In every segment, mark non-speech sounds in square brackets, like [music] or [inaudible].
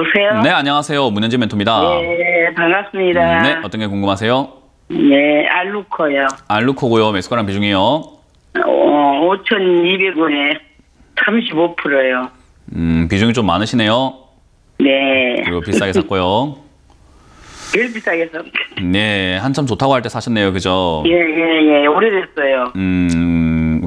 여보세요? 네, 안녕하세요. 문현진 멘토입니다. 네, 반갑습니다. 음, 네, 어떤 게 궁금하세요? 네, 알루코요. 알루코고요. 매수가랑 비중이요. 어, 5,200원에 35%요. 음, 비중이 좀 많으시네요. 네. 그리고 비싸게 샀고요. [laughs] 제일 비싸게 샀 네, 한참 좋다고 할 때 사셨네요. 그죠? 예, 예, 예. 오래됐어요. 음,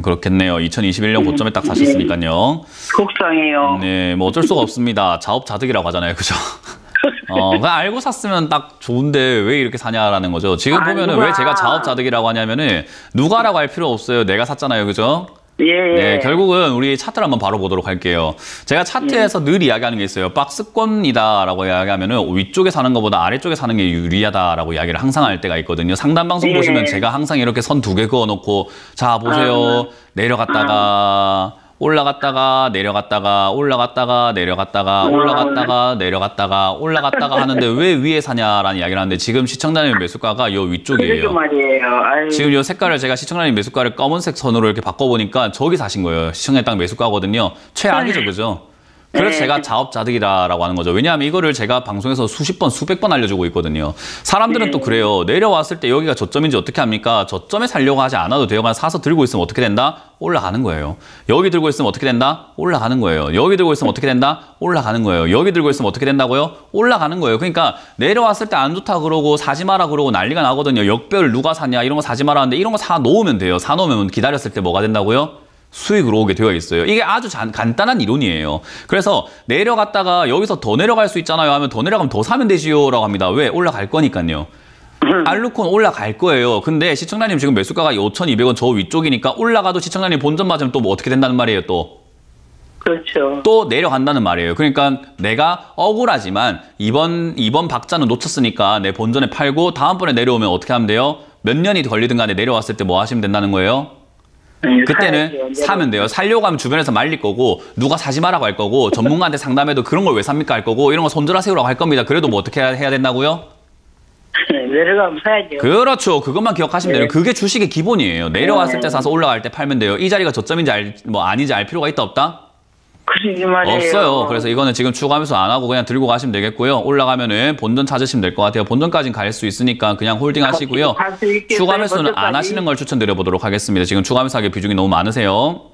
그렇겠네요. 2021년 고점에 딱 사셨으니까요. [laughs] 속상해요. 네, 뭐 어쩔 수가 없습니다. 자업자득이라고 하잖아요. 그죠? [laughs] 어, 그냥 알고 샀으면 딱 좋은데 왜 이렇게 사냐라는 거죠. 지금 아, 보면은. 왜 제가 자업자득이라고 하냐면은 누가라고 할 필요 없어요. 내가 샀잖아요. 그죠? 예, 예. 네, 결국은 우리 차트를 한번 바로 보도록 할게요. 제가 차트에서 늘 이야기하는 게 있어요. 박스권이다라고 이야기하면 은 위쪽에 사는 것보다 아래쪽에 사는 게 유리하다라고 이야기를 항상 할 때가 있거든요. 상담 방송 예. 보시면 제가 항상 이렇게 선 두 개 그어놓고 자 보세요. 내려갔다가 올라갔다가 내려갔다가 올라갔다가 내려갔다가 올라갔다가 내려갔다가 올라갔다가 하는데 왜 위에 사냐라는 이야기를 하는데 지금 시청자님 매수가가 요 위쪽이에요. 아유, 지금 이 색깔을 제가 시청자님 매수가를 검은색 선으로 이렇게 바꿔보니까 저기 사신 거예요. 시청자님 딱 매수가거든요. 최악이죠, 그죠? 그래서 네. 제가 자업자득이다라고 하는 거죠. 왜냐하면 이거를 제가 방송에서 수십 번, 수백 번 알려주고 있거든요. 사람들은 네. 또 그래요. 내려왔을 때 여기가 저점인지 어떻게 합니까? 저점에 살려고 하지 않아도 돼요. 그냥 사서 들고 있으면 어떻게 된다? 올라가는 거예요. 여기 들고 있으면 어떻게 된다? 올라가는 거예요. 여기 들고 있으면 어떻게 된다? 올라가는 거예요. 여기 들고 있으면 어떻게 된다고요? 올라가는 거예요. 그러니까 내려왔을 때 안 좋다 그러고 사지 마라 그러고 난리가 나거든요. 역별 누가 사냐 이런 거 사지 마라 하는데 이런 거 사 놓으면 돼요. 사 놓으면 기다렸을 때 뭐가 된다고요? 수익으로 오게 되어 있어요. 이게 아주 잔- 간단한 이론이에요. 그래서 내려갔다가 여기서 더 내려갈 수 있잖아요 하면 더 내려가면 더 사면 되지요 라고 합니다. 왜? 올라갈 거니까요. 알루콘 올라갈 거예요. 근데 시청자님 지금 매수가가 5,200원 저 위쪽이니까 올라가도 시청자님 본전 맞으면 또 뭐 어떻게 된다는 말이에요, 또. 그렇죠. 또 내려간다는 말이에요. 그러니까 내가 억울하지만 이번 이번 박자는 놓쳤으니까 내 본전에 팔고 다음번에 내려오면 어떻게 하면 돼요? 몇 년이 걸리든 간에 내려왔을 때 뭐 하시면 된다는 거예요? 네, 그때는. 사면 돼요. 살려고 하면 주변에서 말릴 거고 누가 사지 마라고 할 거고 전문가한테 [laughs] 상담해도 그런 걸 왜 삽니까 할 거고 이런 거 손들어세우라고 할 겁니다. 그래도 뭐 어떻게 해야- 된다고요? 내려가면 사야죠. 그렇죠. 그것만 기억하시면 돼요. 네. 그게 주식의 기본이에요. 내려왔을 때 사서 올라갈 때 팔면 돼요. 이 자리가 저점인지 알, 뭐 아닌지 알 필요가 있다 없다? 그러게 말이에요. 없어요. 그래서 이거는 지금 추가 매수 안 하고 그냥 들고 가시면 되겠고요. 올라가면은 본전 찾으시면 될 것 같아요. 본전까지는 갈 수 있으니까 그냥 holding 하시고요. 갈수 있겠어요, 추가 매수는 안? 하시는 걸 추천드려 보도록 하겠습니다. 지금 추가 매수하기 비중이 너무 많으세요.